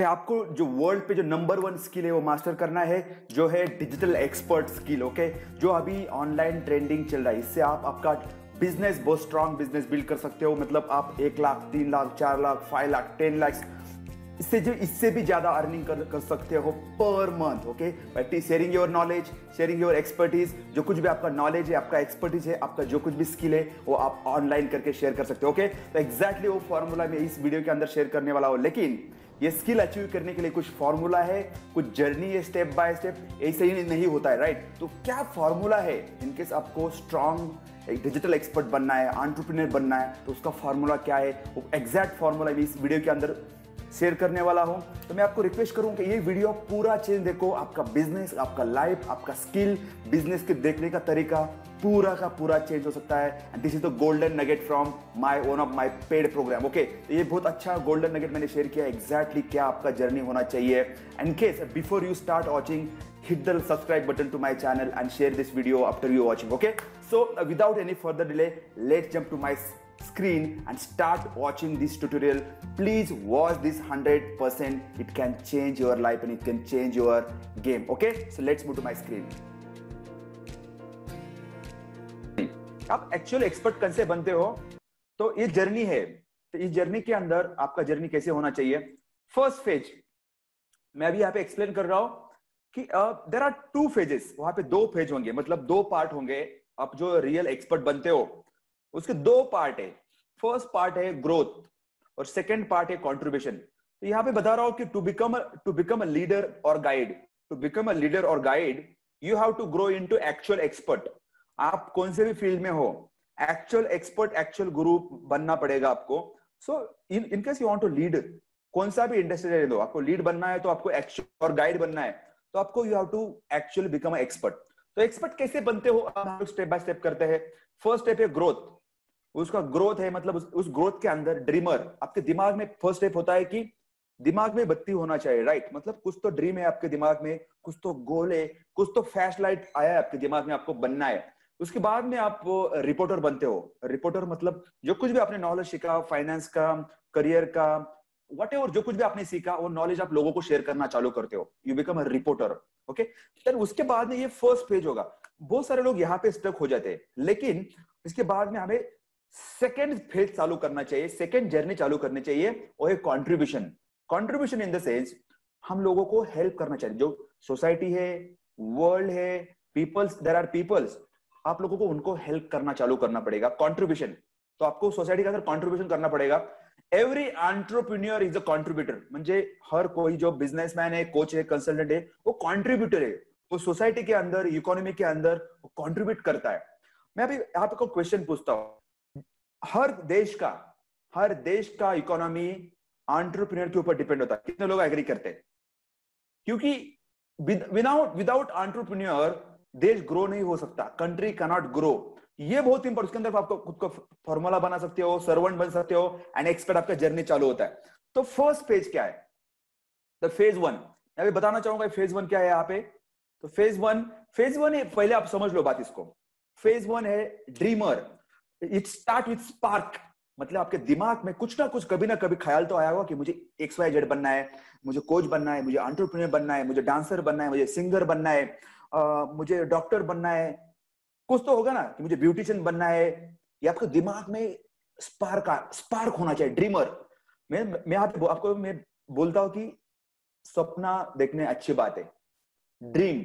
है आपको जो वर्ल्ड पे जो नंबर वन स्किल है वो मास्टर करना है जो है डिजिटल एक्सपर्ट स्किल ओके जो अभी ऑनलाइन ट्रेंडिंग चल रहा है इससे आप आपका बिज़नेस बहुत स्ट्रांग बिज़नेस बिल्ड कर सकते हो। मतलब आप एक लाख तीन लाख चार लाख फाइव लाख टेन लाख इससे जो इससे भी ज़्यादा अर्निंग कर, कर सकते हो per month okay by sharing your knowledge sharing your expertise जो कुछ भी आपका नॉलेज है आपका एक्सपर्टीज है आपका जो कुछ भी स्किल है वो आप ऑनलाइन करके शेयर कर सकते हो ओके तो एग्जैक्टली वो फॉर्मूला मैं इस वीडियो के अंदर शेयर करने वाला हूँ। लेकिन ये स्किल अचीव करने के लिए कुछ फॉर्मूला है, कुछ जर्नी है स्टेप बाय स्टेप ऐसे ही नहीं होता है राइट तो क्या फॉर्मूला है? इनकेस आपको स्ट्रॉन्ग एक डिजिटल एक्सपर्ट बनना है आंट्रप्रनर बनना है तो उसका फॉर्मूला क्या है? वो एग्जैक्ट फॉर्मूला इस वीडियो के अंदर शेयर करने वाला हूँ। तो मैं आपको रिक्वेस्ट करूँ कि ये वीडियो पूरा चेंज देखो, आपका बिज़नेस आपका लाइफ आपका स्किल बिज़नेस के देखने का तरीका। पूरा का पूरा चेंज हो सकता है। And this is the golden nugget from my own of my paid program okay तो ये बहुत अच्छा गोल्डन नगेट मैंने शेयर किया एग्जैक्टली exactly क्या आपका जर्नी होना चाहिए। In case before you start watching hit the subscribe button to my channel and share this video after you watching okay so without any further delay let jump to my screen and start watching this tutorial please watch this hundred percent it can change your life and it can change your game okay so let's move to my screen आप actual expert कैसे बनते हो तो ये journey है। तो इस journey के अंदर आपका जर्नी कैसे होना चाहिए? फ़र्स्ट फ़ेज़ मैं अभी यहाँ पे एक्सप्लेन कर रहा हूँ कि देर आर टू फेजेस वहाँ पे दो फ़ेज़ होंगे मतलब दो पार्ट होंगे, आप जो रियल एक्सपर्ट बनते हो, उसके दो पार्ट है। फ़र्स्ट पार्ट है ग्रोथ और सेकेंड पार्ट है कॉन्ट्रीब्यूशन तो यहाँ पे बता रहा हूँ कि to become to become a leader और guide to become a leader और guide you have to grow into actual expert आप कौन से भी फ़ील्ड में हो एक्चुअल एक्सपर्ट एक्चुअल गुरु बनना पड़ेगा आपको। So in in case you want to lead कौन सा भी इंडस्ट्री ले दो आपको लीड बनना है तो आपको एक्चुअल और गाइड बनना है तो आपको you have to actually become expert तो एक्सपर्ट कैसे बनते हो हम स्टेप बाय स्टेप करते हैं। फ़र्स्ट स्टेप है ग्रोथ उसका ग्रोथ है मतलब उस, ग्रोथ के अंदर ड्रीमर आपके दिमाग में फ़र्स्ट स्टेप होता है कि दिमाग में बत्ती होना चाहिए राइट मतलब कुछ तो ड्रीम है आपके दिमाग में कुछ तो गोल है कुछ तो फ्लैश लाइट आया है आपके दिमाग में आपको बनना है। उसके बाद में आप रिपोर्टर बनते हो। रिपोर्टर मतलब जो कुछ भी आपने नॉलेज सीखा फाइनेंस का करियर का वट एवर जो कुछ भी आपने सीखा, वो नॉलेज आप लोगों को शेयर करना चालू करते हो। You become a reporter okay then उसके बाद में ये फ़र्स्ट पेज होगा। बहुत सारे लोग यहाँ पे स्टक हो जाते हैं। लेकिन इसके बाद में हमें सेकेंड फ़ेज़ चालू करना चाहिए सेकेंड जर्नी चालू करनी चाहिए, वो है contribution contribution in the sense हम लोगों को हेल्प करना चाहिए। जो सोसाइटी है वर्ल्ड है पीपल्स देर आर पीपल्स आप लोगों को उनको हेल्प करना चालू करना पड़ेगा कॉन्ट्रीब्यूशन तो आपको सोसाइटी के अंदर कॉन्ट्रीब्यूशन करना पड़ेगा every entrepreneur is a contributor म्हणजे हर कोई जो बिजनेसमैन है कोच है कंसल्टेंट है, वो कॉन्ट्रीब्यूटर है. वो सोसाइटी के अंदर इकोनॉमी के अंदर कॉन्ट्रीब्यूट करता है. मैं अभी आपको क्वेश्चन पूछता हूँ. हर देश का, हर देश का इकोनॉमी एंट्रप्रीनियर के ऊपर डिपेंड होता है. कितने लोग एग्री करते हैं? क्योंकि विदाउट विदाउट एंट्रप्रीनियर देश ग्रो नहीं हो सकता कंट्री कैनॉट ग्रो ये बहुत इंपॉर्टेंट उसके अंदर आपको खुद को फॉर्मूला बना सकते हो सर्वेंट बन सकते हो एंड एक्सपर्ट आपका जर्नी चालू होता है. तो फ़र्स्ट फ़ेज़ क्या है? द फ़ेज़ वन अभी बताना चाहूँगा फ़ेज़ वन क्या है यहाँ पे? तो फ़ेज़ वन फ़ेज़ वन है पहले आप समझ लो बात इसको. फ़ेज़ वन है dreamer it start with spark मतलब आपके दिमाग में कुछ ना कुछ, कभी ना कभी ख्याल तो आया होगा कि मुझे एक्स वाई जेड बनना है, मुझे कोच बनना है, मुझे एंटरप्रेन्योर बनना है, मुझे डांसर बनना है, मुझे सिंगर बनना है. मुझे डॉक्टर बनना है। कुछ तो होगा ना कि मुझे ब्यूटिशियन बनना है। या आपको दिमाग में स्पार्क स्पार्क होना चाहिए ड्रीमर मैं मैं आप, आपको मैं बोलता हूँ कि सपना देखने अच्छी बात है। ड्रीम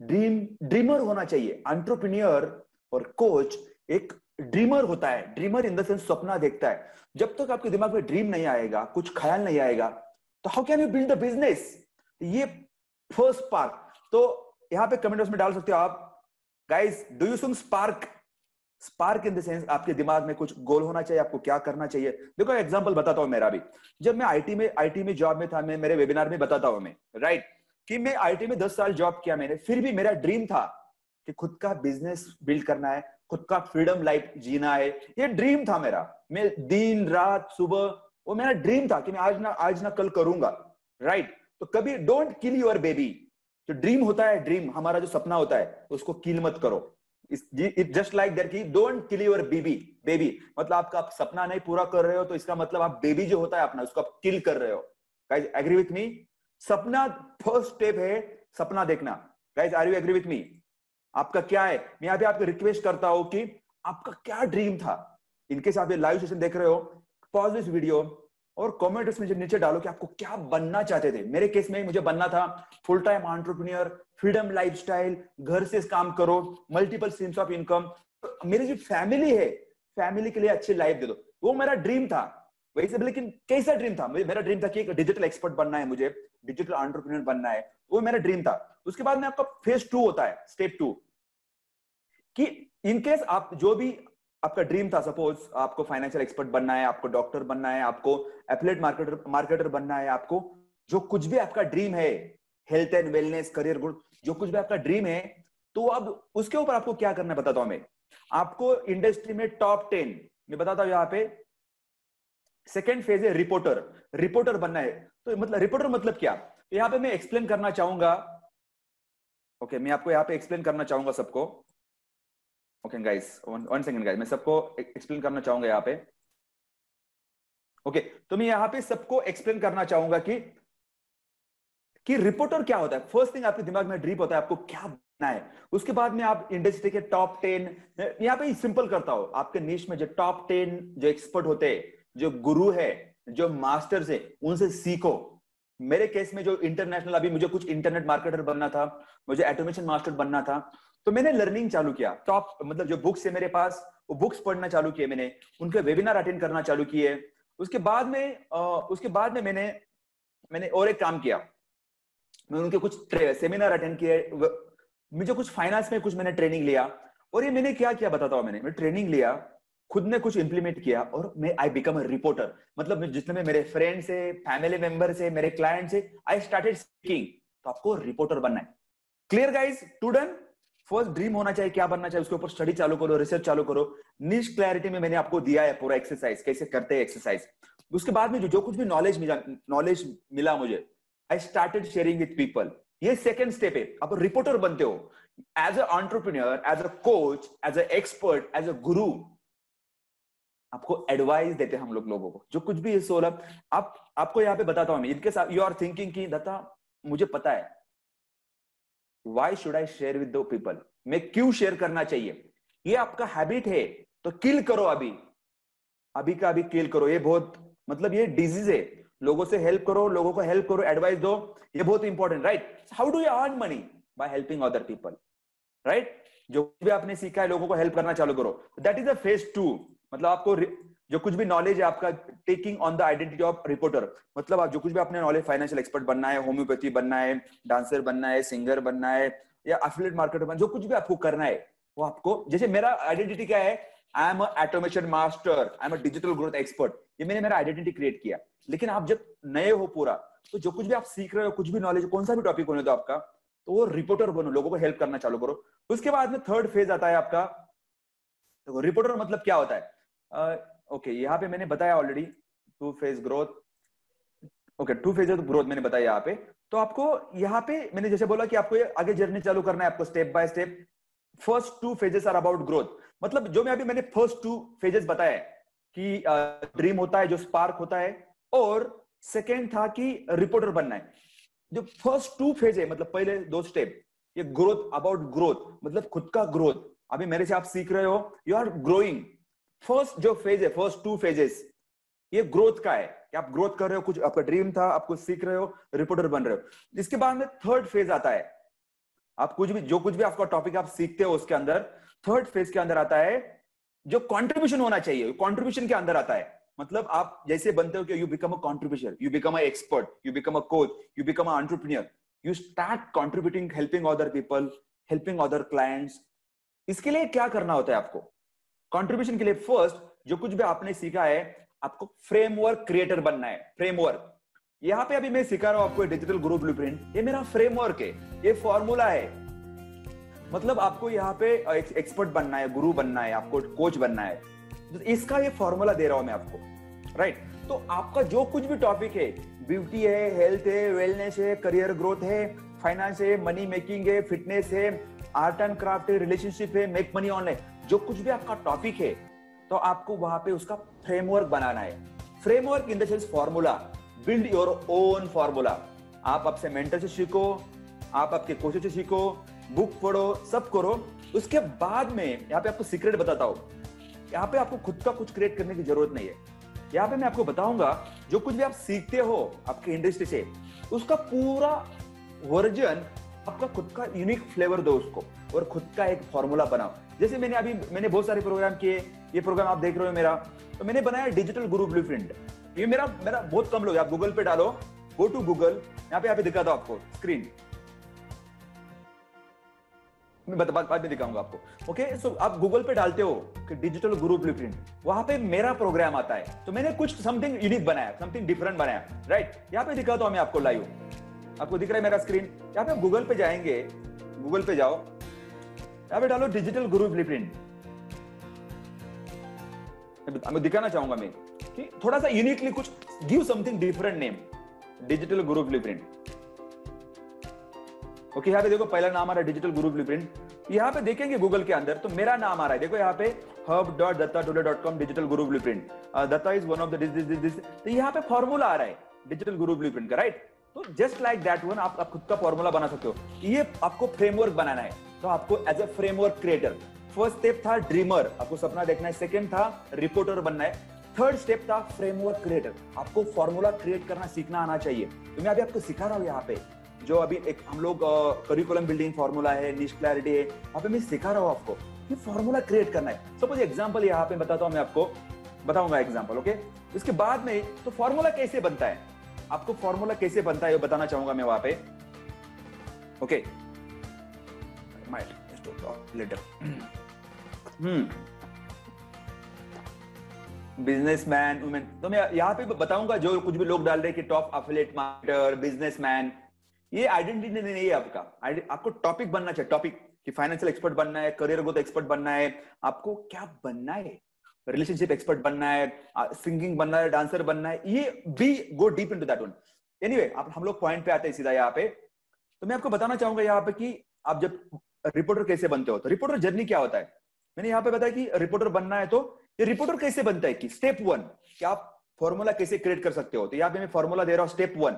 ड्रीम ड्रीमर होना चाहिए। एंट्रोप्रीनियर और कोच एक ड्रीमर होता है। ड्रीमर इन द सेंस सपना देखता है। जब तक आपके दिमाग में ड्रीम नहीं आएगा कुछ ख्याल नहीं आएगा तो how can you build the business ये फ़र्स्ट पार्ट तो यहाँ पे कमेंट में डाल सकते हो आप। Guys do you sun spark spark in the sense आपके दिमाग में कुछ गोल होना चाहिए, आपको क्या करना चाहिए? देखो एग्जांपल बताता हूँ मेरा भी। जब मैं आईटी में आईटी में जॉब में था, मैं, मेरे वेबिनार में बताता हूँ मैं राइट कि मैं आईटी में दस साल जॉब किया मैंने, फिर भी मेरा ड्रीम था कि खुद का बिज़नेस बिल्ड करना है, खुद का फ्रीडम लाइफ जीना है। ये ड्रीम था मेरा। मैं दिन, रात, सुबह, वो मेरा ड्रीम था कि मैं आज ना आज ना कल करूँगा राइट तो कभी डोंट किल योर बेबी जो ड्रीम होता है ड्रीम हमारा जो सपना होता है, उसको किल मत करो। इट जस्ट लाइक दैट की don't kill your baby baby मतलब आपका आप सपना नहीं पूरा कर रहे हो तो इसका मतलब आप बेबी जो होता है अपना, उसको आप किल कर रहे हो। गाइज़ एग्री विथ मी सपना फ़र्स्ट स्टेप है सपना देखना। Guys are you agree with me आपका क्या है? मैं पे आपको रिक्वेस्ट करता हूँ कि आपका क्या ड्रीम था? इनकेस आप ये लाइव सेशन देख रहे हो पॉज दिस वीडियो और कमेंट्स में नीचे डालो कि आपको क्या बनना चाहते थे? मेरे केस में मुझे बनना था full time entrepreneur freedom lifestyle घर से काम करो मल्टीपल स्ट्रीम्स ऑफ़ इनकम मेरी जो फैमिली है फैमिली के लिए अच्छी लाइफ दे दो। वो मेरा ड्रीम था। वैसे लेकिन कैसा ड्रीम था? मेरा ड्रीम था कि एक डिजिटल एक्सपर्ट बनना है मुझे डिजिटल ऑन्टरप्रनियर बनना है। वो मेरा ड्रीम था। उसके बाद में आपका फ़ेज़ टू होता है स्टेप टू कि इनकेस आप जो भी आपका ड्रीम था सपोज़ आपको फाइनेंशियल एक्सपर्ट बनना है आपको डॉक्टर बनना है आपको एफिलेट मार्केटर मार्केटर बनना है आपको जो कुछ भी आपका ड्रीम है health and wellness career good जो कुछ भी आपका ड्रीम है तो अब उसके ऊपर आपको क्या करना बताता हूँ मैं। आपको इंडस्ट्री में टॉप टेन मैं बताता हूँ यहाँ पे सेकेंड फ़ेज़ है रिपोर्टर रिपोर्टर बनना है। तो मतलब रिपोर्टर मतलब क्या? तो यहाँ पे मैं एक्सप्लेन करना चाहूँगा। ओके okay, मैं आपको यहाँ पे एक्सप्लेन करना चाहूँगा सबको। Okay guys one second guys मैं सबको एक्सप्लेन करना चाहूँगा यहाँ पे। ओके okay, तो मैं यहाँ पे सबको एक्सप्लेन करना चाहूँगा कि कि रिपोर्टर क्या होता है? फ़र्स्ट थिंग आपके दिमाग में ड्रीप होता है आपको क्या बनना है? उसके बाद में आप इंडस्ट्री के टॉप टेन यहाँ पे सिंपल करता हो। आपके निश में जो टॉप टेन जो एक्सपर्ट होते हैं जो गुरु है जो मास्टर्स है उनसे सीखो। मेरे केस में जो इंटरनेशनल अभी मुझे कुछ इंटरनेट मार्केटर बनना था मुझे ऑटोमेशन मास्टर बनना था तो मैंने लर्निंग चालू किया। टॉप मतलब जो बुक्स है मेरे पास वो बुक्स पढ़ना चालू किए मैंने। उनके वेबिनार अटेंड करना चालू किए। उसके बाद में आ, उसके बाद में मैंने मैंने और एक काम किया। मैं उनके कुछ सेमिनार अटेंड किए। मुझे कुछ फाइनेंस में कुछ मैंने ट्रेनिंग लिया। और ये मैंने क्या किया बताता हूँ मैंने। मैं ट्रेनिंग लिया खुद ने कुछ इंप्लीमेंट किया और मैं आई बिकम अ रिपोर्टर मतलब जितने में मेरे फ्रेंड्स है फैमिली मेंबर से मेरे क्लाइंट्स है आई स्टार्टेड स्पीकिंग तो आपको रिपोर्टर बनना है। Clear guys student first dream होना चाहिए क्या बनना चाहिए, उसके ऊपर स्टडी चालू करो रिसर्च चालू करो। निश क्लैरिटी में मैंने आपको दिया है पूरा एक्सरसाइज कैसे करते हैं एक्सरसाइज उसके बाद में जो जो कुछ भी नॉलेज मिला नॉलेज मिला मुझे I started sharing with people ये सेकेंड स्टेप है। आप रिपोर्टर बनते हो। As a entrepreneur as a coach as a expert as a guru आपको एडवाइस देते हम लोग लोगों को। जो कुछ भी सोलह, आप, आपको यहाँ पे बताता हूँ मैं। इनके साथ यू आर थिंकिंग की, दत्ता, मुझे पता है। Why should I share with people मैं क्यों शेयर करना चाहिए? ये आपका हैबिट है तो किल करो अभी। अभी का अभी किल करो। ये बहुत मतलब ये डिज़ीज़ है। लोगों से हेल्प करो, लोगों को हेल्प करो एडवाइस दो। ये बहुत important right how do you earn money by helping other people right जो भी आपने सीखा है, लोगों को हेल्प करना चालू करो। That is the phase two मतलब आपको जो कुछ भी नॉलेज है आपका taking on the identity of reporter मतलब आप जो कुछ भी अपने नॉलेज फाइनेंशियल एक्सपर्ट बनना है होम्योपैथी बनना है डांसर बनना है सिंगर बनना है, या अफिलेट मार्केटर बनना जो कुछ भी आपको करना है, वो आपको, जैसे मेरा आइडेंटिटी क्या है? I am automation master I am digital growth expert ये मैंने मेरा आइडेंटिटी क्रिएट किया। लेकिन आप जब नए हो पूरा तो जो कुछ भी आप सीख रहे हो, कुछ भी नॉलेज कौन सा भी टॉपिक होने दो आपका तो वो रिपोर्टर बनो, लोगों को हेल्प करना चालू करो। उसके बाद में थर्ड फ़ेज़ आता है आपका। तो रिपोर्टर मतलब क्या होता है? ओके okay, यहाँ पे मैंने बताया already two phase growth okay two phase growth मैंने बताया यहाँ पे। तो आपको यहाँ पे मैंने जैसे बोला कि आपको आगे जर्नी चालू करना है आपको step by step first two phases are about growth मतलब जो मैं अभी मैंने फ़र्स्ट टू फेजेस बताया कि ड्रीम होता है जो स्पार्क होता है और सेकेंड था कि रिपोर्टर बनना है। जो फ़र्स्ट टू फ़ेज़ है मतलब पहले दो स्टेप ये ग्रोथ अबाउट ग्रोथ मतलब खुद का ग्रोथ अभी मेरे से आप सीख रहे हो यू आर ग्रोइंग फ़र्स्ट जो फ़ेज़ है फ़र्स्ट टू फेजेस ये ग्रोथ का है कि आप ग्रोथ कर रहे हो, कुछ आपका ड्रीम था, आप कुछ सीख रहे हो रिपोर्टर बन रहे हो। इसके बाद में थर्ड फ़ेज़ आता है। आप कुछ भी, जो कुछ भी आपका टॉपिक आप सीखते हो उसके अंदर थर्ड फ़ेज़ के अंदर आता है जो कंट्रीब्यूशन होना चाहिए कंट्रीब्यूशन के अंदर आता है। मतलब आप जैसे बनते हो कि you become a contribution you become a expert you become a coach you become a entrepreneur you start contributing helping other people helping other clients इसके लिए क्या करना होता है आपको? कंट्रीब्यूशन के लिए फ़र्स्ट जो कुछ भी आपने सीखा है, आपको फ्रेमवर्क क्रिएटर बनना है फ्रेमवर्क यहाँ पे अभी मैं सिखा रहा हूँ आपको डिजिटल ग्रुप ब्लूप्रिंट ये मेरा फ्रेमवर्क है, ये फॉर्मूला है। मतलब आपको यहाँ पे एक्सपर्ट बनना है गुरु बनना है, आपको कोच बनना है। तो इसका ये फॉर्मूला दे रहा हूँ मैं आपको राइट तो आपका जो कुछ भी टॉपिक है ब्यूटी है हेल्थ है वेलनेस है करियर ग्रोथ है फाइनेंस है मनी मेकिंग है फिटनेस है आर्ट एंड क्राफ्ट है रिलेशनशिप है मेक मनी ऑनलाइन जो कुछ भी आपका टॉपिक है तो आपको वहाँ पे उसका फ्रेमवर्क बनाना है। Framework in the sense formula build your own formula आप आपसे मेंटर से सीखो, आप आपके कोचेस से सीखो बुक पढ़ो, सब करो। उसके बाद में यहाँ पे आपको सीक्रेट बताता हूँ। यहाँ पे आपको खुद का कुछ क्रिएट करने की ज़रूरत नहीं है। यहाँ पे मैं आपको बताऊँगा, जो कुछ भी आप सीखते हो आपके इंडस्ट्री से, उसका पूरा वर्जन आपका खुद का यूनिक फ्लेवर दो उसको और खुद का एक फॉर्मूला बनाओ। जैसे मैंने अभी, मैंने बहुत सारे प्रोग्राम किए, ये प्रोग्राम आप देख रहे हो मेरा। तो मैंने बनाया डिजिटल गुरु ब्लू ये मेरा मेरा बहुत कम लोग, आप गूगल पे डालो गो टू गूगल यहाँ पे यहाँ पे दिखाता हूँ आपको स्क्रीन मैं बाद बाद में दिखाऊँगा आपको। ओके सो आप गूगल पे डालते हो कि डिजिटल गुरु ब्लूप्रिंट वहाँ पे मेरा प्रोग्राम आता है। तो मैंने कुछ समथिंग यूनिक बनाया समथिंग डिफरेंट बनाया राइट यहाँ पे दिखाता हूँ मैं आपको लाइव आपको दिख रहा है मेरा स्क्रीन यहाँ पे आप गूगल पे जाएँगे गूगल पे जाओ। यहाँ पे डालो डिजिटल गुरु ब्लूप्रिंट मैं दिखाना चाहूँगा मैं कि थोड़ा सा यूनिकली कुछ give something different name digital guru blueprint okay यहाँ पे देखो पहला नाम आ रहा है डिजिटल गुरु ब्लू प्रिंट यहाँ पे देखेंगे गूगल के अंदर तो मेरा नाम आ रहा है। देखो यहाँ पे hub dot Datta today dot com digital guru blueprint Datta is one of this तो यहाँ पे फॉर्मूला आ रहा है डिजिटल गुरु ब्लू प्रिंट का राइट तो जस्ट लाइक दैट वन आप, खुद का फॉर्मूला बना सकते हो। ये आपको फ्रेमवर्क बनाना है। तो आपको as a framework creator first step था ड्रीमर आपको सपना देखना है। सेकेंड था रिपोर्टर बनना है। थर्ड स्टेप था फ्रेमवर्क क्रिएटर आपको फॉर्मूला क्रिएट करना सीखना आना चाहिए। तो मैं अभी आपको सिखा रहा हूँ यहाँ पे। जो अभी एक हम लोग करिकुलम बिल्डिंग फॉर्मूला है निश क्लैरिटी है वहाँ पे मैं सिखा रहा हूँ आपको कि फॉर्मूला क्रिएट करना है। सपोज़ एग्ज़ाम्पल यहाँ पे बताता हूँ मैं आपको। बताऊँगा एग्ज़ाम्पल ओके इसके बाद में तो फॉर्मूला कैसे बनता है? आपको फॉर्मूला कैसे बनता है बताना चाहूँगा मैं वहाँ पे। Okay later hmm businessman women तो मैं यहाँ पे बताऊँगा जो कुछ भी लोग डाल रहे हैं कि टॉप अफिलेट मार्केटर बिजनेसमैन ये आइडेंटिटी नहीं है आपका। आपको टॉपिक बनना चाहिए टॉपिक कि फाइनेंशियल एक्सपर्ट बनना है करियर ग्रोथ एक्सपर्ट बनना है। आपको क्या बनना है? रिलेशनशिप एक्सपर्ट बनना है सिंगिंग बनना है डांसर बनना है, ये be go deep into that one anyway आप, हम लोग पॉइंट पे आते हैं सीधा यहाँ पे। तो मैं आपको बताना चाहूँगा यहाँ पे कि आप जब रिपोर्टर कैसे बनते हो तो रिपोर्टर जर्नी क्या होता है? मैंने यहाँ पे बताया कि रिपोर्टर बनना है तो ये रिपोर्टर कैसे बनता है कि स्टेप वन कि आप फॉर्मूला कैसे क्रिएट कर सकते हो? तो यहाँ पे मैं फॉर्मूला दे रहा हूँ स्टेप वन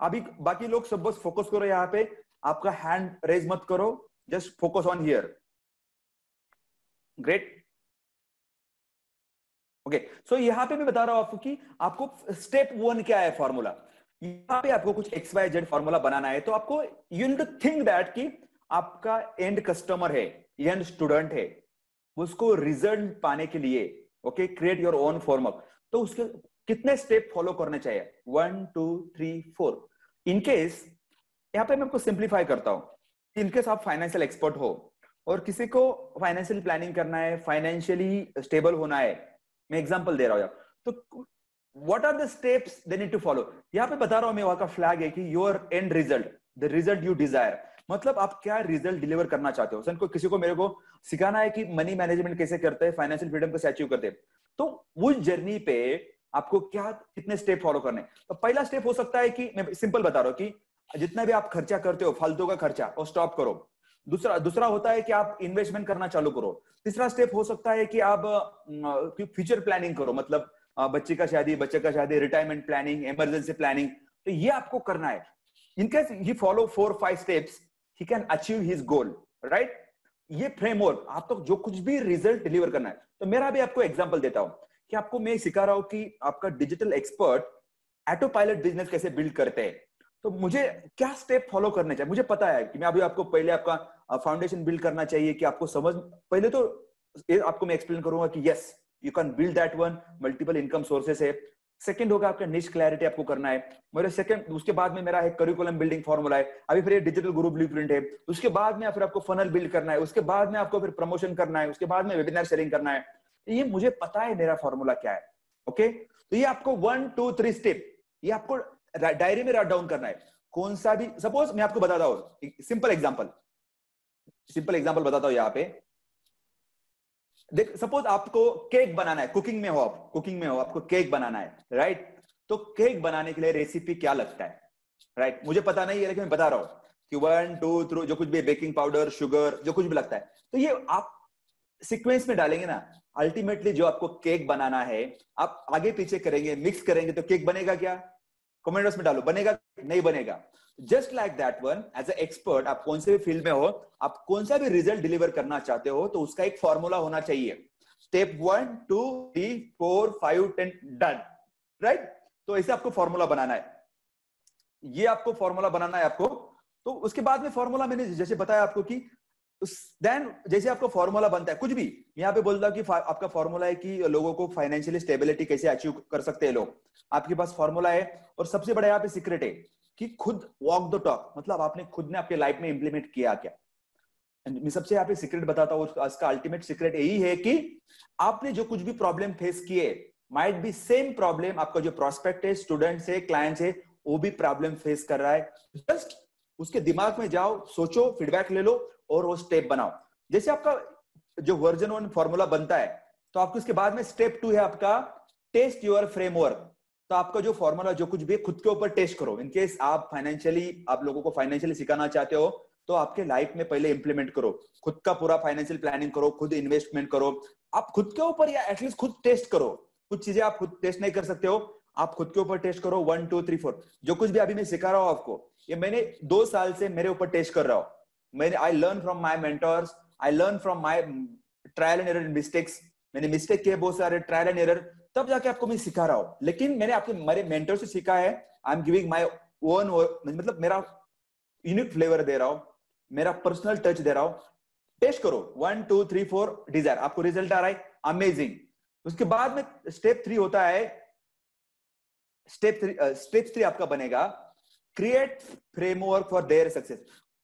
अभी बाकी लोग सब बस फोकस करो यहाँ पे। आपका हैंड रेज मत करो just focus on here great okay so यहाँ पे मैं बता रहा हूँ आपको कि आपको स्टेप वन क्या है फॉर्मूला यहाँ पे आपको कुछ एक्स वाई जेड फॉर्मूला बनाना है तो आपको you need to think that कि आपका एंड कस्टमर है एंड स्टूडेंट है, उसको रिज़ल्ट पाने के लिए okay create your own formula तो उसके कितने स्टेप फॉलो करने चाहिए? One two three four in case यहाँ पे मैं आपको सिंप्लीफाई करता हूँ इनकेस आप फाइनेंशियल एक्सपर्ट हो और किसी को फाइनेंशियल प्लानिंग करना है फाइनेंशियली स्टेबल होना है मैं एग्जांपल दे रहा हूँ तो what are the steps they need to follow यहाँ पे बता रहा हूँ मैं वहाँ का फ्लैग है कि your end result the result you desire मतलब आप क्या रिज़ल्ट डिलीवर करना चाहते हो? को किसी को मेरे को सिखाना है कि मनी मैनेजमेंट कैसे करते हैं फाइनेंशियल फ्रीडम कैसे अचीव करते हैं? तो उस जर्नी पे आपको क्या, कितने स्टेप फॉलो करने तो पहला स्टेप हो सकता है कि मैं सिंपल बता रहा हूँ कि जितना भी आप खर्चा करते हो, फालतू का खर्चा, वो स्टॉप करो। दूसरा दूसरा होता है कि आप इन्वेस्टमेंट करना चालू करो। तीसरा स्टेप हो सकता है कि आप फ्यूचर प्लानिंग करो। मतलब बच्चे का शादी, बच्चे का शादी रिटायरमेंट प्लानिंग इमरजेंसी प्लानिंग तो ये आपको करना है। In case he follow four five steps he can achieve his goal right ये फ्रेमवर्क आपको जो कुछ भी रिज़ल्ट डिलीवर करना है। तो मेरा भी आपको एग्ज़ाम्पल देता हूँ कि आपको मैं सिखा रहा हूँ कि आपका digital expert autopilot business कैसे बिल्ड करते हैं। तो मुझे क्या स्टेप फॉलो करने चाहिए? मुझे पता है कि मैं अभी आपको पहले आपका फाउंडेशन बिल्ड करना चाहिए कि आपको समझ, पहले तो आपको मैं एक्सप्लेन करूँगा कि yes you can build that one multiple income sources है। सेकंड होगा आपका निश क्लैरिटी आपको करना है। मेरे सेकंड उसके बाद में मेरा एक करिकुलम बिल्डिंग फॉर्मूला है। अभी फिर ये डिजिटल ग्रुप ब्लूप्रिंट है। उसके बाद में फिर आपको फनल बिल्ड करना है। उसके बाद में आपको फिर प्रमोशन करना है। उसके बाद में वेबिनार शेयरिंग करना है। ये मुझे पता है मेरा फॉर्मूला क्या है। ओके तो ये आपको वन टू थ्री स्टेप ये आपको डायरी में राइट डाउन करना है। कौन सा भी सपोज़ मैं आपको बताता हूँ सिंपल एग्ज़ाम्पल सिंपल एग्ज़ाम्पल बताता हूँ यहाँ पे। देख सपोज़ आपको केक बनाना है। कुकिंग में हो आप। कुकिंग में हो, आपको केक बनाना है राइट तो केक बनाने के लिए रेसिपी क्या लगता है? राइट मुझे पता नहीं है, लेकिन मैं बता रहा हूँ कि वन टू थ्रू जो कुछ भी बेकिंग पाउडर शुगर जो कुछ भी लगता है। तो ये आप सीक्वेंस में डालेंगे ना अल्टीमेटली जो आपको केक बनाना है, आप आगे पीछे करेंगे मिक्स करेंगे तो केक बनेगा क्या? कमेंट में डालो, बनेगा नहीं बनेगा? Just like that one as expert आप कौन से भी फ़ील्ड में हो, आप कौन सा भी रिज़ल्ट डिलीवर करना चाहते हो तो उसका एक फॉर्मूला होना चाहिए। Step one two three four five ten done right तो ऐसे आपको फॉर्मूला बनाना है। ये आपको फॉर्मूला बनाना है आपको। तो उसके बाद में फॉर्मूला मैंने जैसे बताया आपको कि देन जैसे आपका फॉर्मूला बनता है, कुछ भी, यहाँ पे बोलता हूँ कि आपका फॉर्मूला है कि लोगों को फाइनेंशियली स्टेबिलिटी कैसे अचीव कर सकते हैं लोग। आपके पास फॉर्मूला है और सबसे बड़ा यहाँ पे सीक्रेट है कि खुद वॉक द टॉक मतलब आपने खुद ने आपके लाइफ में इंप्लीमेंट किया क्या। मैं सबसे यहाँ पे सीक्रेट बताता हूँ, उसका अल्टीमेट सीक्रेट यही है कि आपने जो कुछ भी प्रॉब्लम फेस किए माइट बी सेम प्रॉब्लम आपका जो प्रोस्पेक्ट है स्टूडेंट है क्लाइंट है, वो भी प्रॉब्लम फेस कर रहा है। जस्ट उसके दिमाग में जाओ, सोचो फीडबैक ले लो और वो स्टेप बनाओ। जैसे आपका जो वर्जन वन फॉर्मूला बनता है तो आपको इसके बाद में स्टेप टू है आपका टेस्ट योर फ्रेमवर्क तो आपका जो फॉर्मूला जो कुछ भी खुद के ऊपर टेस्ट करो। इनकेस आप फाइनेंशियली आप लोगों को फाइनेंशियली सिखाना चाहते हो तो आपके लाइफ में पहले इंप्लीमेंट करो। खुद का पूरा फाइनेंशियल प्लानिंग करो, खुद इन्वेस्टमेंट करो। आप खुद के ऊपर या एटलीस्ट खुद टेस्ट करो। कुछ चीज़ें आप खुद टेस्ट नहीं कर सकते हो। आप खुद के ऊपर टेस्ट करो। वन टू थ्री फोर जो कुछ भी अभी मैं सिखा रहा हूँ आपको, ये मैंने दो साल से मेरे ऊपर टेस्ट कर रहा हूँ। मैंने I learn from my mentors I learn from my trial and error mistakes मैंने मिस्टेक किए बहुत सारे ट्रायल एंड एरर तब जाके आपको मैं सिखा रहा हूँ। लेकिन मैंने आपके, मेरे मेंटर से सीखा है। I am giving my own मतलब मेरा यूनिक फ्लेवर दे रहा हूँ। मेरा पर्सनल टच दे रहा हूँ। टेस्ट करो। One two three four desire आपको रिज़ल्ट आ रहा है। अमेजिंग उसके बाद में स्टेप थ्री होता है। स्टेप थ्री स्टेप थ्री आपका बनेगा। Create framework for their success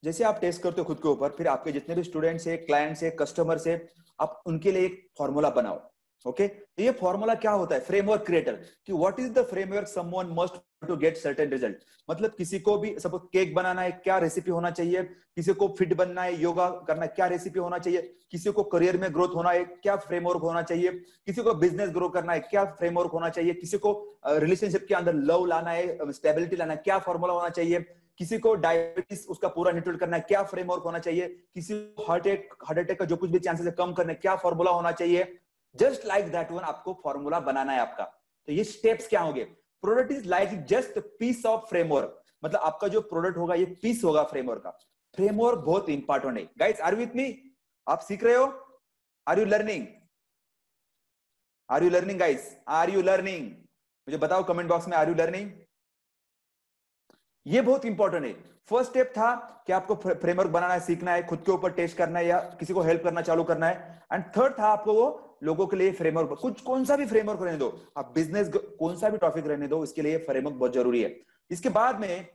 जैसे आप टेस्ट करते हो खुद के ऊपर, फिर आपके जितने भी स्टूडेंट्स है क्लाइंट्स है कस्टमर्स है, आप उनके लिए एक फॉर्मूला बनाओ ओके तो ये फॉर्मूला क्या होता है? फ्रेमवर्क क्रिएटर कि what is the framework someone must to get certain result मतलब किसी को भी सपोज़ केक बनाना है, क्या रेसिपी होना चाहिए? किसी को फिट बनना है योगा करना है, क्या रेसिपी होना चाहिए? किसी को करियर में ग्रोथ होना है, क्या फ्रेमवर्क होना चाहिए? किसी को बिज़नेस ग्रो करना है, क्या फ्रेमवर्क होना चाहिए? किसी को रिलेशनशिप के अंदर लव लाना है स्टेबिलिटी लाना है, क्या फॉर्मूला होना चाहिए? किसी को डायबिटीज़ उसका पूरा न्यूट्रल करना है क्या फ्रेमवर्क होना चाहिए? किसी को हार्ट अटैक हार्ट अटैक का जो कुछ भी चांसेस है कम करना, क्या फॉर्मूला होना चाहिए? जस्ट लाइक दैट वन आपको फॉर्मूला बनाना है आपका। तो ये स्टेप्स क्या होंगे? Product is like just piece of framework मतलब आपका जो प्रोडक्ट होगा, ये पीस होगा फ्रेमवर्क का। फ्रेमवर्क बहुत इंपॉर्टेंट है। गाइस आर विथ मी आप सीख रहे हो? Are you learning are you learning guys are you learning मुझे बताओ कमेंट बॉक्स में आर यू लर्निंग ये बहुत इंपॉर्टेंट है। फ़र्स्ट स्टेप था कि आपको फ्रेमवर्क बनाना है, सीखना है, खुद के ऊपर टेस्ट करना है या किसी को हेल्प करना, चालू करना है। एंड थर्ड था आपको वो लोगों के लिए फ्रेमवर्क कुछ, कौन सा भी फ्रेमवर्क रहने दो। आप बिज़नेस कौन सा भी टॉपिक रहने दो, इसके लिए फ्रेमवर्क बहुत ज़रूरी है। इसके बाद में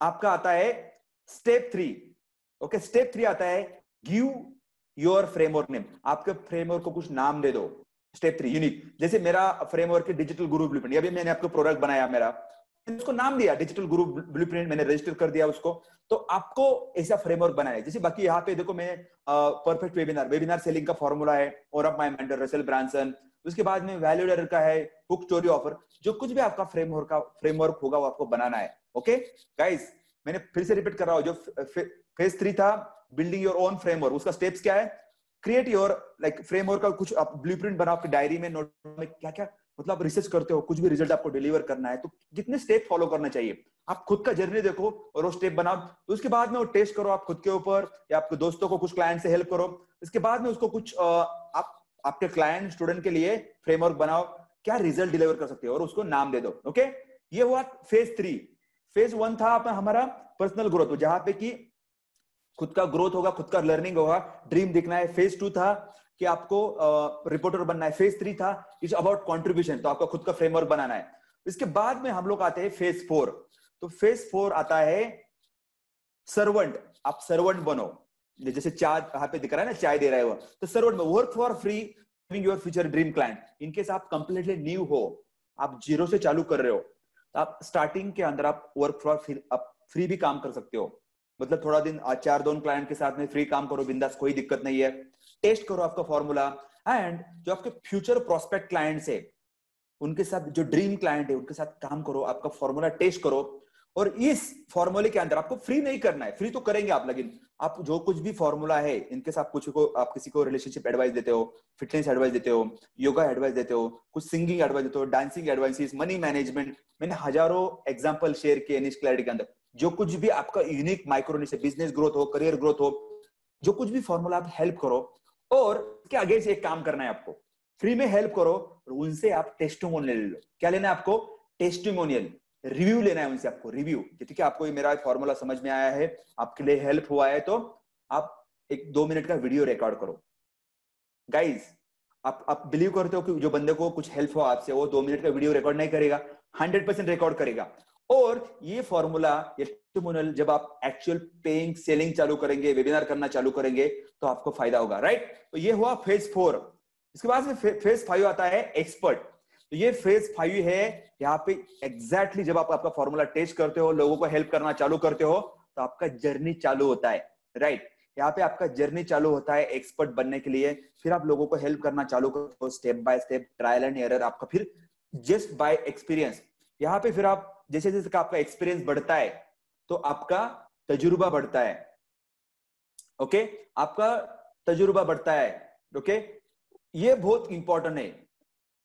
आपका आता है step three okay step three आता है गिव योर फ्रेमवर्क नेम आपके फ्रेमवर्क को कुछ नाम दे दो। स्टेप थ्री यूनिक जैसे मेरा फ्रेमवर्क है डिजिटल गुरु ब्लूप्रिंट अभी मैंने आपको प्रोडक्ट बनाया मेरा। उसको नाम दिया डिजिटल गुरु ब्लूप्रिंट मैंने रजिस्टर कर दिया उसको। तो आपको ऐसा फ्रेमवर्क बनाना है। जैसे बाकी यहाँ पे देखो मैं परफेक्ट वेबिनार वेबिनार सेलिंग का फॉर्मूला है, और of my mentor Russell Brunson उसके बाद में वैल्यू का है बुक स्टोरी ऑफ़र जो कुछ भी आपका फ्रेमवर्क का फ्रेमवर्क होगा वो आपको बनाना है ओके गाइस मैंने फिर से रिपीट कर रहा हूँ, जो फ़ेज़ थ्री था बिल्डिंग योर ओन फ्रेमवर्क उसका स्टेप्स क्या है? क्रिएट योर लाइक फ्रेमवर्क का कुछ ब्लूप्रिंट बनाओ, आपकी डायरी में नोट में क्या क्या मतलब रिसर्च करते हो, कुछ भी रिज़ल्ट आपको डिलीवर करना है तो कितने स्टेप फॉलो करना चाहिए। आप खुद का जर्नी देखो और वो स्टेप बनाओ। तो उसके बाद में वो टेस्ट करो आप खुद के ऊपर, या आपके दोस्तों को कुछ क्लाइंट से हेल्प करो। इसके बाद में उसको कुछ आप, आपके क्लाइंट स्टूडेंट के लिए फ्रेमवर्क बनाओ। क्या रिज़ल्ट डिलीवर कर सकते हो और उसको नाम दे दो ओके ये हुआ फ़ेज़ थ्री फ़ेज़ वन था हमारा पर्सनल ग्रोथ जहाँ पे कि खुद का ग्रोथ होगा, खुद का लर्निंग होगा ड्रीम दिखना है। फ़ेज़ टू था कि आपको रिपोर्टर बनना है। फ़ेज़ थ्री था इज़ अबाउट कॉन्ट्रीब्यूशन तो आपका खुद का फ्रेमवर्क बनाना है। इसके बाद में हम लोग आते हैं फ़ेज़ फोर तो फ़ेज़ फोर आता है सर्वेंट आप सर्वेंट बनो। जैसे चाय यहाँ पे दिख रहा है ना, चाय दे रहा है वो। तो servant work for free your future dream client in case आप कंप्लीटली न्यू हो, आप ज़ीरो से चालू कर रहे हो तो आप स्टार्टिंग के अंदर आप वर्क फॉर फ्री आप फ्री भी काम कर सकते हो। मतलब थोड़ा दिन चार दोन क्लाइंट के साथ में फ्री काम करो, बिंदास, कोई दिक्कत नहीं है। टेस्ट करो आपका फॉर्मूला एंड जो आपके फ्यूचर प्रोस्पेक्ट क्लाइंट्स है, उनके साथ जो ड्रीम क्लाइंट है, उनके साथ काम करो, आपका फॉर्मूला टेस्ट करो। और इस फॉर्मूले के अंदर आपको फ्री नहीं करना है। फ्री तो करेंगे आप, लेकिन आप जो कुछ भी फॉर्मूला है, इनके साथ कुछ को, आप किसी को रिलेशनशिप एडवाइस देते हो फिटनेस एडवाइस देते हो योगा एडवाइस देते हो, कुछ सिंगिंग एडवाइस देते हो डांसिंग एडवाइस मनी मैनेजमेंट मैंने हज़ारों एग्ज़ाम्पल शेयर किए निश क्लैरिटी के अंदर। जो कुछ भी आपका unique micro niche business growth हो करियर ग्रोथ हो, जो कुछ भी फॉर्मूला आप हेल्प करो, और इसके आगे से एक काम करना है आपको। फ्री में हेल्प करो और उनसे आप टेस्टोमोनियल लो। क्या लेना है आपको? टेस्टिमोनियल रिव्यू लेना है उनसे आपको रिव्यू ठीक है आपको ये मेरा फॉर्मूला समझ में आया है, आपके लिए हेल्प हुआ है तो आप एक दो मिनट का वीडियो रिकॉर्ड करो। गाइज़ आप आप बिलीव करते हो कि जो बंदे को कुछ हेल्प हो आपसे, वो दो मिनट का वीडियो रिकॉर्ड नहीं करेगा। हंड्रेड परसेंट रिकॉर्ड करेगा। और ये फॉर्मूला टेस्टिमोनियल जब आप एक्चुअल पेइंग सेलिंग चालू करेंगे वेबिनार करना चालू करेंगे तो आपको फ़ायदा होगा राइट तो ये हुआ फ़ेज़ फोर इसके बाद फ़ेज़ फाइव आता है एक्सपर्ट तो ये फ़ेज़ फाइव है, यहाँ पे एग्जैक्टली exactly जब आप आपका फॉर्मूला टेस्ट करते हो, लोगों को हेल्प करना चालू करते हो तो आपका जर्नी चालू होता है राइट यहाँ पे आपका जर्नी चालू होता है एक्सपर्ट बनने के लिए, फिर आप लोगों को हेल्प करना चालू करते हो step by step trial and error आपका फिर जस्ट बाय एक्सपीरियंस यहाँ पे फिर आप, जैसे जैसे आपका एक्सपीरियंस बढ़ता है तो आपका तजुर्बा बढ़ता है। ओके आपका तजुर्बा बढ़ता है। ओके ये बहुत इंपॉर्टेंट है।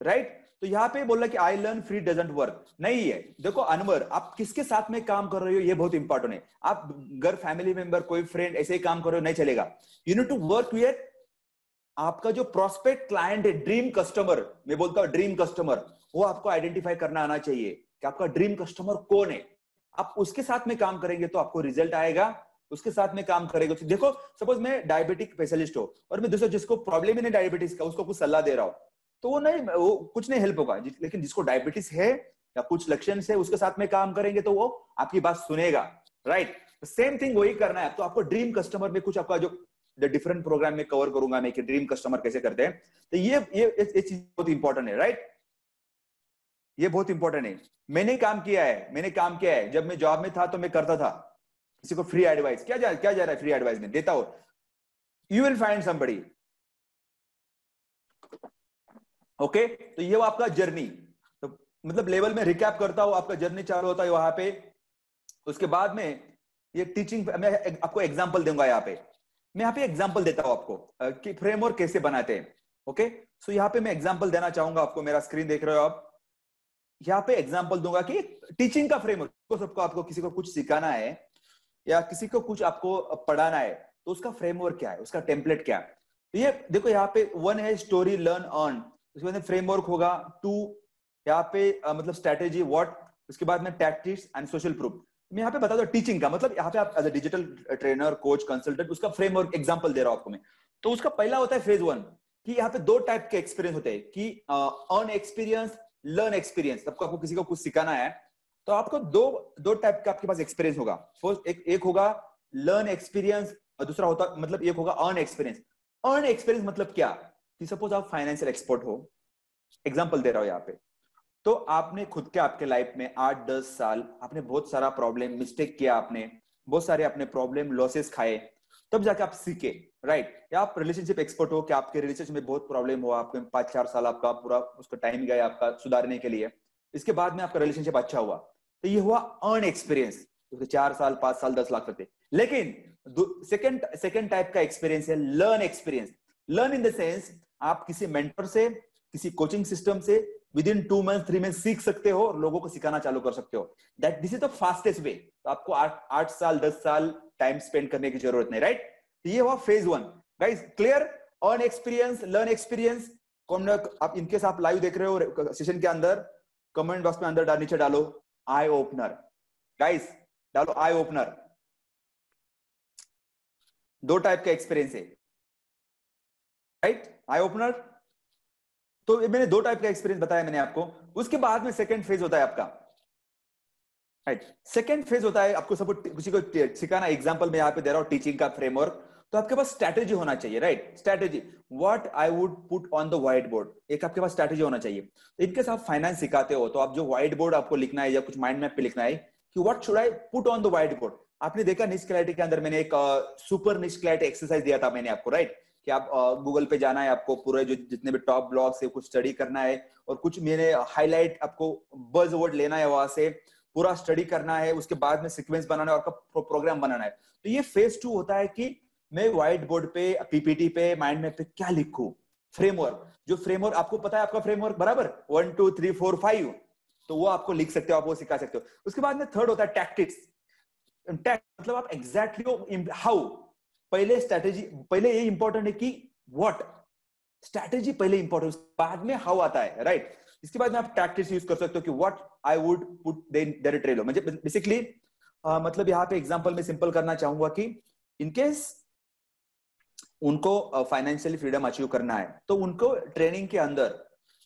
राइट तो यहाँ पे बोल कि I learn free doesn't work नहीं है। देखो अनवर आप किसके साथ में काम कर रहे हो, ये बहुत इंपॉर्टेंट है। आप घर फैमिली मेंबर कोई फ्रेंड ऐसे ही काम कर रहे हो, नहीं चलेगा। You need to work with आपका जो प्रोस्पेक्ट क्लाइंट है ड्रीम कस्टमर मैं बोलता हूँ ड्रीम कस्टमर वो आपको आइडेंटिफाई करना आना चाहिए कि आपका ड्रीम कस्टमर कौन है। आप उसके साथ में काम करेंगे तो आपको रिज़ल्ट आएगा, उसके साथ में काम करेगा तो देखो सपोज़ मैं डायबिटिक स्पेशलिस्ट हो और मैं दूसरा जिसको प्रॉब्लम ही नहीं डायबिटीज़ का, उसको कुछ सलाह दे रहा हूँ तो वो नहीं, वो कुछ नहीं हेल्प होगा। लेकिन जिसको डायबिटीज़ है या कुछ लक्षण है, उसके साथ में काम करेंगे तो वो आपकी बात सुनेगा राइट सेम थिंग वही करना है। तो आपको ड्रीम कस्टमर में कुछ आपका जो डिफरेंट प्रोग्राम में कवर करूँगा मैं कि ड्रीम कस्टमर कैसे करते हैं। तो ये ये चीज़ बहुत इंपॉर्टेंट है राइट ये बहुत इंपॉर्टेंट है। मैंने काम किया है, मैंने काम किया है। जब मैं जॉब में था तो मैं करता था। किसी को फ्री एडवाइस क्या जा क्या जा रहा है फ्री एडवाइस में? देता हो। You will find somebody okay तो ये वो आपका जर्नी तो मतलब लेवल में रिकैप करता हूँ। आपका जर्नी चालू होता है वहाँ पे। उसके बाद में ये टीचिंग मैं आपको एग्जांपल दूँगा यहाँ पे। मैं यहाँ पे एग्ज़ाम्पल देता हूँ आपको कि फ्रेमवर्क कैसे बनाते हैं। ओके सो यहाँ पे मैं एग्ज़ाम्पल देना चाहूँगा आपको। मेरा स्क्रीन देख रहे हो आप। यहाँ पे एग्जांपल दूँगा कि टीचिंग का फ्रेमवर्क सबको आपको किसी को कुछ सिखाना है या किसी को कुछ आपको पढ़ाना है तो उसका फ्रेमवर्क क्या है? उसका टेम्पलेट क्या है? तो ये देखो यहाँ पे वन है स्टोरी लर्न ऑन उसके बाद फ्रेमवर्क होगा टू यहाँ पे आ, मतलब स्ट्रेटेजी व्हाट उसके बाद में टैक्टिक्स एंड सोशल प्रूफ मैं यहाँ पे बता दो टीचिंग का मतलब यहाँ पे आप as digital trainer coach consultant उसका फ्रेमवर्क एग्ज़ाम्पल दे रहा हूँ आपको मैं। तो उसका पहला होता है फ़ेज़ वन कि यहाँ पे दो टाइप के एक्सपीरियंस होते हैं कि अर्न एक्सपीरियंस लर्न एक्सपीरियंस सबको आपको किसी को कुछ सिखाना है। तो आपको दो दो टाइप का आपके पास एक्सपीरियंस होगा। फ़र्स्ट एक एक होगा लर्न एक्सपीरियंस और दूसरा होता मतलब एक होगा अर्न एक्सपीरियंस अर्न एक्सपीरियंस मतलब क्या? कि सपोज़ आप फाइनेंशियल एक्सपर्ट हो। एग्ज़ाम्पल दे रहा हूँ यहाँ पे। तो आपने खुद के, आपके लाइफ में आठ, दस साल आपने बहुत सारा प्रॉब्लम मिस्टेक किया आपने। बहुत सारे अपने प्रॉब्लम लॉसेस खाए। तब जाके आप सीखे राइट या आप रिलेशनशिप एक्सपर्ट हो कि आपके रिलेशनशिप में बहुत प्रॉब्लम हुआ, आपके पाँच चार साल आपका पूरा उसका टाइम गया आपका सुधारने के लिए। इसके बाद में आपका रिलेशनशिप अच्छा हुआ। तो ये हुआ अर्न एक्सपीरियंस उसके चार साल, पाँच साल, दस लाख रुपए लेकिन सेकंड सेकंड टाइप का एक्सपीरियंस है learn experience learn in the sense आप किसी मेंटर से, किसी कोचिंग सिस्टम से within two month three month सीख सकते हो और लोगों को सिखाना चालू कर सकते हो। That this is the fastest way तो आपको आठ साल, दस साल टाइम स्पेंड करने की ज़रूरत नहीं राइट तो ये हुआ phase one guys clear earn experience learn experience कौन आप इनकेस आप लाइव देख रहे हो सेशन के अंदर? कमेंट बॉक्स में अंदर डाल नीचे डालो आई ओपनर गाइस डालो आई ओपनर दो टाइप का एक्सपीरियंस है. राइट आई ओपनर तो मैंने दो टाइप का एक्सपीरियंस बताया मैंने आपको. उसके बाद में सेकंड फ़ेज़ होता है आपका. राइट सेकंड फ़ेज़ होता है, आपको सब किसी को सिखाना एग्जांपल मैं यहाँ पे दे रहा हूँ टीचिंग का फ्रेमवर्क तो आपके पास स्ट्रैटेजी होना चाहिए right strategy what I would put on the white board एक आपके पास स्ट्रैटेजी होना चाहिए। तो इनकेस आप फाइनेंस सिखाते हो तो आप जो व्हाइट बोर्ड आपको लिखना है या कुछ माइंड मैप पे लिखना है, कि what should I put on the white board आपने देखा निश क्लैरिटी के अंदर मैंने एक सुपर निश क्लैरिटी एक्सरसाइज दिया था मैंने आपको राइट कि आप गूगल पे जाना है आपको, पूरे जो जितने भी टॉप ब्लॉग्स है, कुछ स्टडी करना है, और कुछ मैंने हाईलाइट आपको बज वर्ड लेना है वहाँ से पूरा स्टडी करना है, उसके बाद में सिक्वेंस बनाना है और प्रोग्राम बनाना है। तो ये फ़ेज़ टू होता है कि मैं व्हाइट बोर्ड पे पीपीटी पे माइंड मैप पे क्या लिखू? फ्रेमवर्क जो फ्रेमवर्क आपको पता है आपका फ्रेमवर्क बराबर? One two three four five तो वो आपको लिख सकते हो, आप वो सिखा सकते हो। उसके बाद में थर्ड होता है टैक्टिक्स मतलब आप एग्जैक्टली हाउ पहले स्ट्रेटेजी पहले ये इंपॉर्टेंट है कि व्हाट स्ट्रैटेजी पहले इंपॉर्टेंट बाद में हाउ आता है राइट right? इसके बाद में आप टैक्टिक्स यूज़ कर सकते हो कि what I would put there Trello म्हणजे बेसिकली मतलब यहाँ पे एग्जांपल में सिंपल करना चाहूँगा कि इनकेस उनको फाइनेंशियली फ्रीडम अचीव करना है तो उनको ट्रेनिंग के अंदर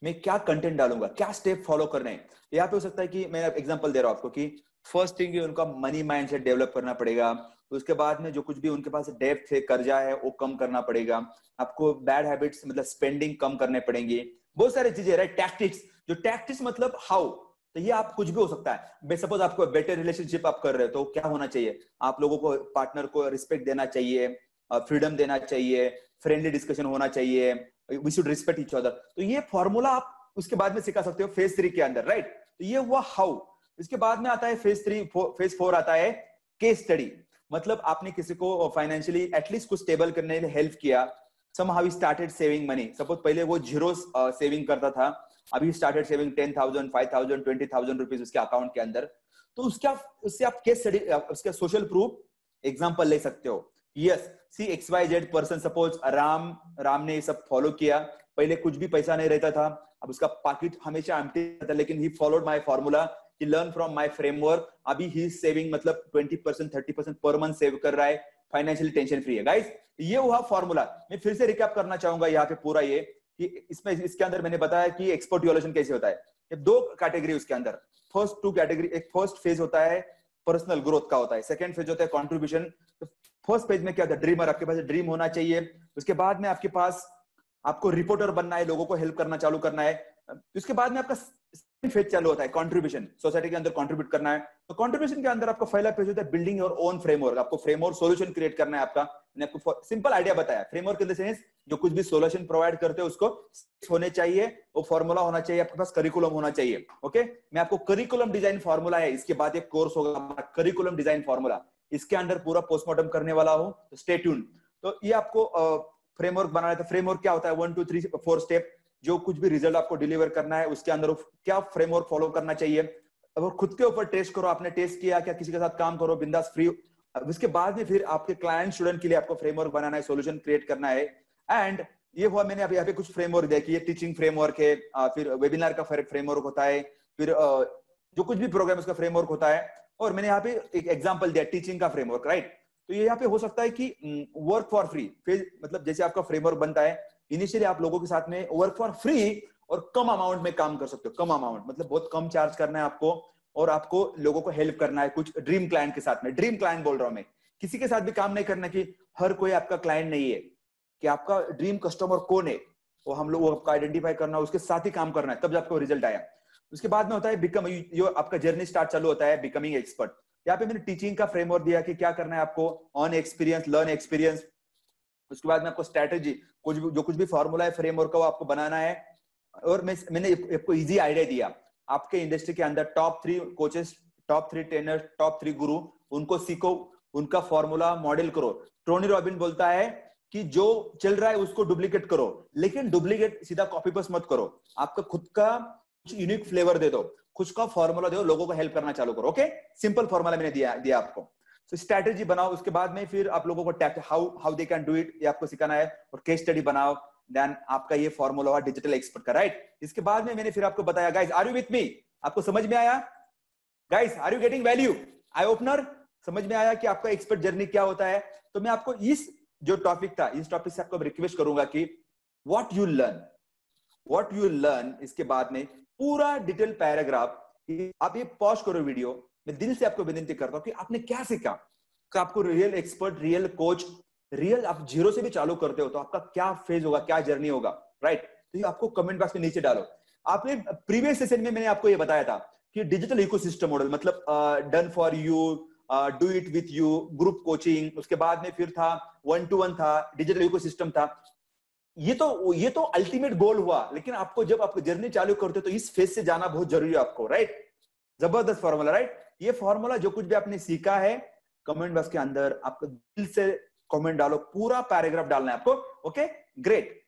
मैं क्या कंटेंट डालूँगा, क्या स्टेप फॉलो करने हैं? यहाँ पे हो सकता है कि मैं एग्जांपल दे रहा हूँ आपको कि फ़र्स्ट थिंग उनका मनी माइंड सेट डेवलप करना पड़ेगा, उसके बाद में जो कुछ भी उनके पास डेप्थ है, कर्जा है, वो कम करना पड़ेगा, आपको बैड हैबिट्स मतलब स्पेंडिंग कम करने पड़ेंगे बहुत सारी चीज़ें राइट टैक्टिक्स जो टैक्टिक्स मतलब हाउ तो ये आप कुछ भी हो सकता है। सपोज़ आपको बेटर रिलेशनशिप आप कर रहे हो तो क्या होना चाहिए? आप लोगों को पार्टनर को रिस्पेक्ट देना चाहिए फ्रीडम देना चाहिए फ्रेंडली डिस्कशन होना चाहिए we should respect each other तो ये फॉर्मूला आप उसके बाद में सिखा सकते हो फ़ेज़ थ्री के अंदर राइट तो ये हुआ हाउ इसके बाद में आता है फ़ेज़ थ्री फ़ेज़ फोर आता है केस स्टडी मतलब आपने किसी को फाइनेंशियली एटलीस्ट कुछ स्टेबल करने के लिए हेल्प किया somehow started saving money suppose पहले वो ज़ीरो सेविंग uh, करता था अभी started saving ten thousand five thousand twenty thousand rupees उसके अकाउंट के अंदर। तो उसका उससे आप केस स्टडी उसका सोशल प्रूफ एग्ज़ाम्पल ले सकते हो। Yes see X Y Z person suppose Ram Ram ने ये सब फॉलो किया। पहले कुछ भी पैसा नहीं रहता था। अब उसका पॉकेट हमेशा एम्प्टी था लेकिन he followed my formula he learn from my framework अभी ही सेविंग मतलब 20 percent thirty percent per month save कर रहा है। फाइनेंशियली टेंशन फ्री है। गाइस ये हुआ फॉर्मूला मैं फिर से रिकैप करना चाहूँगा यहाँ पे पूरा ये, कि इसमें, इसके अंदर मैंने बताया कि एक्सपोर्ट यूलेशन कैसे होता है। ये दो कैटेगरी उसके अंदर। फ़र्स्ट टू कैटेगरी एक फ़र्स्ट फ़ेज़ होता है पर्सनल ग्रोथ का होता है। सेकंड फ़ेज़ होता है कॉन्ट्रीब्यूशन फ़र्स्ट पेज में क्या होता है ड्रीमर आपके पास ड्रीम होना चाहिए। उसके बाद में आपके पास आपको रिपोर्टर बनना है, लोगों को हेल्प करना, चालू करना है। उसके बाद में आपका फ़ेज़ चालू होता है कंट्रीब्यूशन सोसाइटी के अंदर कंट्रीब्यूट करना है। तो कंट्रीब्यूशन के अंदर आपका पहला पेज होता है बिल्डिंग योर ओन फ्रेमवर्क आपको फ्रेमवर्क सॉल्यूशन क्रिएट करना है आपका। मैंने आपको सिंपल आइडिया बताया। फ्रेमवर्क इन द सेंस जो कुछ भी सॉल्यूशन प्रोवाइड करते हैं, उसको होने चाहिए। वो फॉर्मूला होना चाहिए, आपके पास करिकुलम होना चाहिए। ओके मैं आपको करिकुलम डिज़ाइन फॉर्मूला है। इसके बाद एक कोर्स होगा करिकुलम डिज़ाइन फॉर्मूला इसके अंदर पूरा पोस्टमार्टम करने वाला हूँ। तो स्टे ट्यून तो ये आपको फ्रेमवर्क बनाना है। तो फ्रेमवर्क क्या होता है? One two three four step जो कुछ भी रिज़ल्ट आपको डिलीवर करना है, उसके अंदर क्या फ्रेमवर्क फॉलो करना चाहिए? अब खुद के ऊपर टेस्ट करो, आपने टेस्ट किया, क्या किसी के साथ काम करो, बिंदास फ्री उसके बाद में फिर आपके क्लाइंट स्टूडेंट के लिए आपको फ्रेमवर्क बनाना है सोल्यूशन क्रिएट करना है। एंड ये हुआ, मैंने अभी यहाँ पे कुछ फ्रेमवर्क देखी है टीचिंग फ्रेमवर्क है फिर वेबिनार का फ्रेमवर्क होता है, फिर जो कुछ भी प्रोग्राम उसका फ्रेमवर्क होता है। और मैंने यहाँ पे एक एग्ज़ाम्पल दिया टीचिंग का फ्रेमवर्क राइट तो ये यहाँ पे हो सकता है कि वर्क फॉर फ्री फिर मतलब जैसे आपका फ्रेमवर्क बनता है इनिशियली आप लोगों के साथ में वर्क फॉर फ्री और कम अमाउंट में काम कर सकते हो। कम अमाउंट मतलब बहुत कम चार्ज करना है आपको और आपको लोगों को हेल्प करना है कुछ ड्रीम क्लाइंट के साथ में। ड्रीम क्लाइंट बोल रहा हूँ मैं। किसी के साथ भी काम नहीं करना कि हर कोई आपका क्लाइंट नहीं है, कि आपका ड्रीम कस्टमर कौन है, वो हम लोग आपका आइडेंटिफाई करना है उसके साथ ही काम करना है, तब आपको रिज़ल्ट आया। उसके बाद में होता है बिकम जो आपका जर्नी स्टार्ट चालू होता है बिकमिंग एक्सपर्ट यहाँ पे मैंने टीचिंग का फ्रेमवर्क दिया कि क्या करना है आपको ऑन एक्सपीरियंस लर्न एक्सपीरियंस उसके बाद में आपको स्ट्रेटेजी कुछ भी जो कुछ भी फॉर्मूला है फ्रेमवर्क का वो आपको बनाना है। और मैं मैंने आपको इजी आइडिया दिया। आपके इंडस्ट्री के अंदर top three coaches top three trainer top three गुरु उनको सीखो, उनका फॉर्मूला मॉडल करो। टोनी रॉबिन बोलता है कि जो चल रहा है उसको डुप्लीकेट करो, लेकिन डुप्लीकेट सीधा कॉपी पेस्ट मत करो। आपका खुद का कुछ यूनिक फ्लेवर दे दो, खुद का फॉर्मूला दो लोगों को हेल्प करना चालू करो ओके सिंपल फॉर्मूला मैंने दिया दिया आपको। तो स्ट्रेटेजी बनाओ उसके बाद में फिर आप लोगों को how how they can do it ये आपको सिखाना है और केस स्टडी बनाओ देन आपका ये फॉर्मूला हुआ डिजिटल एक्सपर्ट का राइट इसके बाद में मैंने फिर आपको बताया guys are you with me आपको समझ में आया guys are you getting value eye opener समझ में आया कि आपका एक्सपर्ट जर्नी क्या होता है तो मैं आपको इस जो टॉपिक था इस टॉपिक से आपको रिक्वेस्ट करूँगा कि what you learn what you learn इसके बाद में पूरा डिटेल पैराग्राफ आप ये पॉज करो वीडियो मैं दिल से आपको विनती करता हूँ कि आपने क्या सीखा? कि आपको real expert real coach real आप ज़ीरो से भी चालू करते हो तो आपका क्या फ़ेज़ होगा, क्या जर्नी होगा राइट तो ये आपको कमेंट बॉक्स में नीचे डालो। आपने प्रीवियस सेशन में मैंने आपको ये बताया था कि डिजिटल इकोसिस्टम मॉडल मतलब done for you do it with you group coaching उसके बाद में फिर था वन टू वन था डिजिटल इकोसिस्टम था। ये तो ये तो अल्टीमेट गोल हुआ, लेकिन आपको जब आप जर्नी चालू करते हो तो इस फ़ेज़ से जाना बहुत ज़रूरी है आपको राइट ज़बरदस्त फॉर्मूला राइट ये फॉर्मूला जो कुछ भी आपने सीखा है कमेंट बॉक्स के अंदर आपको दिल से कमेंट डालो, पूरा पैराग्राफ डालना है आपको ओके ग्रेट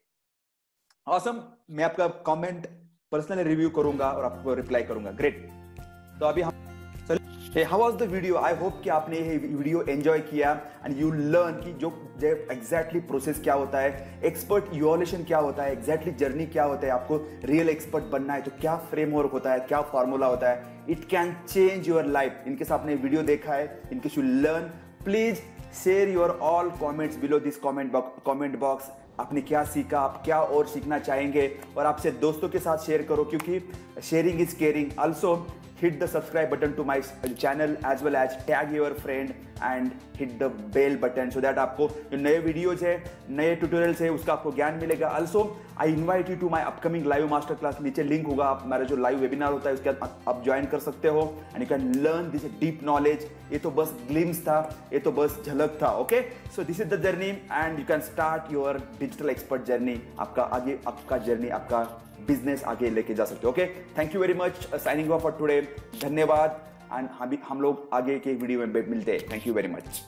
ऑसम मैं आपका कमेंट पर्सनली रिव्यू करूँगा और आपको रिप्लाई करूँगा. ग्रेट तो अभी हम how was the video I hope कि आपने ये वीडियो एंजॉय किया एंड यू लर्न कि जो एग्जैक्टली प्रोसेस क्या होता है एक्सपर्ट यूलेशन क्या होता है एग्जैक्टली जर्नी क्या होता है, आपको रियल एक्सपर्ट बनना है तो क्या फ्रेमवर्क होता है, क्या फॉर्मूला होता है it can change your life in case आपने वीडियो देखा है, in case you learn please share your all comments below this comment comment box आपने क्या सीखा, आप क्या और सीखना चाहेंगे? और आपसे दोस्तों के साथ शेयर करो, क्योंकि sharing is caring also hit the subscribe button to my channel as well as tag your friend and hit the bell button so that आपको जो नए वीडियोज़ है, नए ट्यूटोरियल्स है, उसका आपको ज्ञान मिलेगा। Also I invite you to my upcoming live master class नीचे लिंक होगा, आप हमारा जो लाइव वेबिनार होता है, उसके बाद आप ज्वाइन कर सकते हो and you can learn this deep knowledge ये तो बस ग्लिम्स था, ये तो बस झलक था okay so this is the journey and you can start your digital expert journey आपका आगे, आपका जर्नी आपका बिज़नेस आगे लेके जा सकते हो okay thank you very much signing off for today धन्यवाद। एंड हम लोग आगे के वीडियो में मिलते हैं। Thank you very much